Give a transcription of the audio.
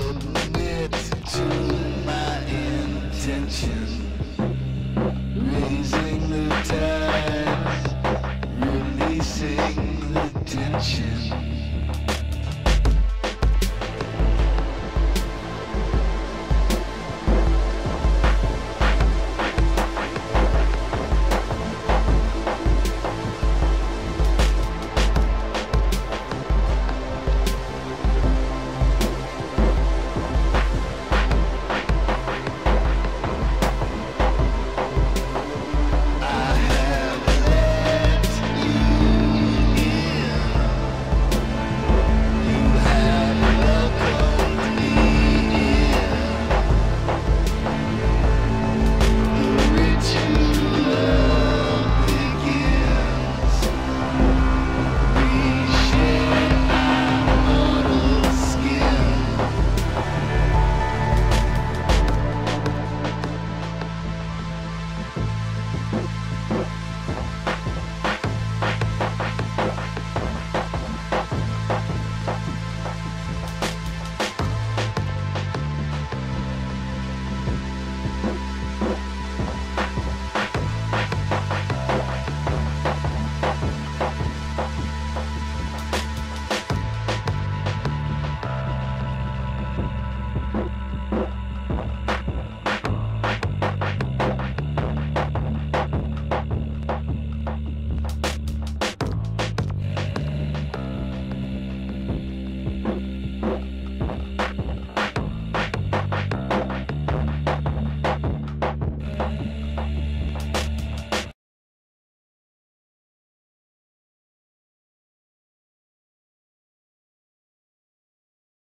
Submit to my intentions.